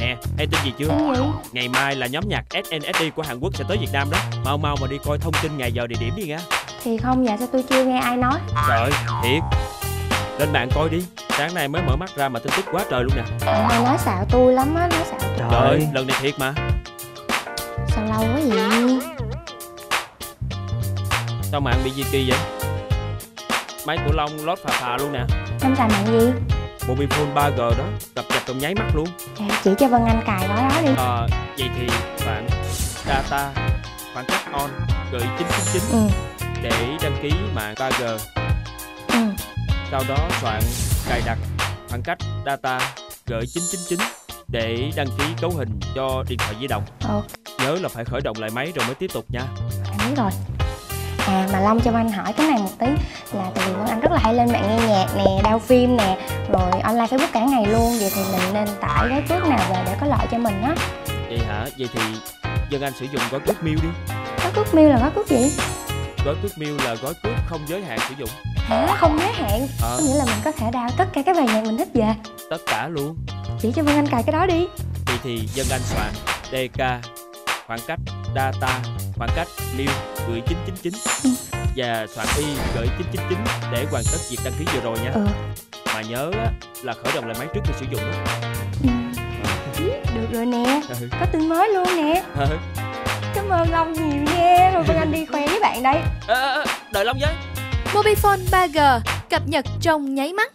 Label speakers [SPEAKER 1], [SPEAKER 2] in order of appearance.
[SPEAKER 1] Nè, hay tin gì chưa?
[SPEAKER 2] Tin gì?
[SPEAKER 1] Ngày mai là nhóm nhạc SNSD của Hàn Quốc sẽ tới Việt Nam đó. Mau mau mà đi coi thông tin ngày giờ địa điểm đi nha.
[SPEAKER 2] Thì không dạ sao tôi chưa nghe ai nói.
[SPEAKER 1] Trời, thiệt. Lên mạng coi đi. Sáng nay mới mở mắt ra mà tin tức quá trời luôn nè.
[SPEAKER 2] Bạn hay nói xạo tôi lắm á Nói xạo.
[SPEAKER 1] Trời ơi, lần này thiệt mà.
[SPEAKER 2] Sao lâu quá vậy?
[SPEAKER 1] Sao mạng bị gì kỳ vậy? Máy của Long lót phà phà luôn nè.
[SPEAKER 2] Anh xài mạng gì
[SPEAKER 1] Mobifone 3G đó Cập nhật trong nháy mắt luôn.
[SPEAKER 2] Dạ, Chỉ cho Vân Anh cài gói đó đi.
[SPEAKER 1] Ờ, vậy thì bạn data khoảng cách on gửi 999
[SPEAKER 2] Ừ.
[SPEAKER 1] để đăng ký mạng 3G
[SPEAKER 2] Ừ.
[SPEAKER 1] Sau đó soạn cài đặt khoảng cách data gửi 999 để đăng ký cấu hình cho điện thoại di động.
[SPEAKER 2] Ok
[SPEAKER 1] nhớ là phải khởi động lại máy rồi mới tiếp tục nha.
[SPEAKER 2] Biết rồi. À mà Long cho anh hỏi cái này một tí Là tại vì Vân Anh rất là hay lên mạng nghe nhạc nè Đao phim nè Rồi online Facebook cả ngày luôn Vậy thì mình nên tải gói cước nào về để có lợi cho mình á
[SPEAKER 1] vậy hả? Vậy thì dân anh sử dụng gói cước miêu đi.
[SPEAKER 2] Gói cước mail là gói cước gì?
[SPEAKER 1] gói cước miêu là gói cước không giới hạn sử dụng.
[SPEAKER 2] Hả? Không giới hạn?
[SPEAKER 1] Ờ.
[SPEAKER 2] Có nghĩa là mình có thể đao tất cả các bài nhạc mình thích về.
[SPEAKER 1] Tất cả luôn.
[SPEAKER 2] Chỉ cho Vân Anh cài cái đó đi.
[SPEAKER 1] Vậy thì dân anh soạn dk khoảng cách data khoảng cách miêu gửi 999 và soạn y gửi 999 để hoàn tất việc đăng ký vừa rồi nha.
[SPEAKER 2] Ừ
[SPEAKER 1] mà nhớ á, là khởi động lại máy trước khi sử dụng đó.
[SPEAKER 2] Ừ. Được rồi nè
[SPEAKER 1] Ừ.
[SPEAKER 2] Có tin mới luôn nè
[SPEAKER 1] Ờ.
[SPEAKER 2] Cảm ơn Long nhiều nha Rồi Vân Anh đi khoe với bạn đây
[SPEAKER 1] ơ, đợi Long với
[SPEAKER 3] Mobifone 3G cập nhật trong nháy mắt.